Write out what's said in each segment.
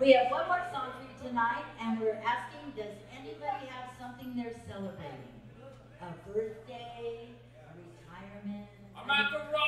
We have one more song for you tonight, and we're asking, does anybody have something they're celebrating? A birthday, a retirement? I'm at the.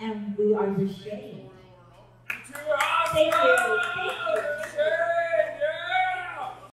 and we are the shade. Thank you.